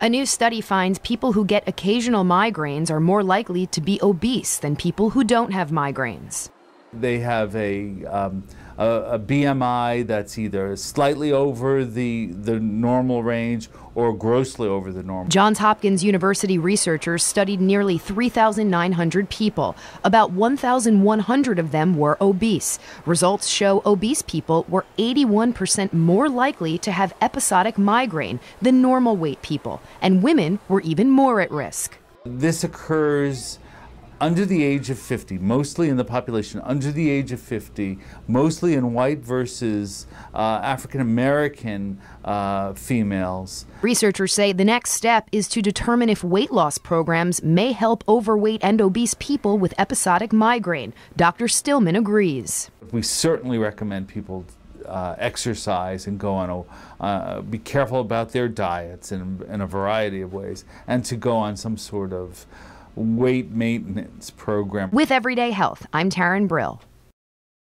A new study finds people who get occasional migraines are more likely to be obese than people who don't have migraines. They have a, um, a, a, BMI that's either slightly over the, the normal range or grossly over the normal. Johns Hopkins University researchers studied nearly 3,900 people. About 1,100 of them were obese. Results show obese people were 81% more likely to have episodic migraine than normal weight people, and women were even more at risk. This occurs under the age of 50, mostly in the population under the age of 50, mostly in white versus uh, African American uh, females. Researchers say the next step is to determine if weight loss programs may help overweight and obese people with episodic migraine. Dr. Stillman agrees. We certainly recommend people uh, exercise and go on a, uh, be careful about their diets in, in a variety of ways, and to go on some sort of weight maintenance program. With Everyday Health, I'm Taryn Brill.